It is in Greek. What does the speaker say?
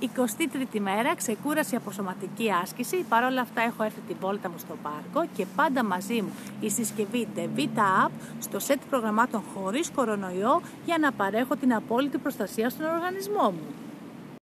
23η μέρα, ξεκούραση από σωματική άσκηση. Παρ' όλα αυτά έχω έρθει την βόλτα μου στο πάρκο και πάντα μαζί μου η συσκευή Vita App στο σετ προγραμμάτων χωρίς κορονοϊό για να παρέχω την απόλυτη προστασία στον οργανισμό μου.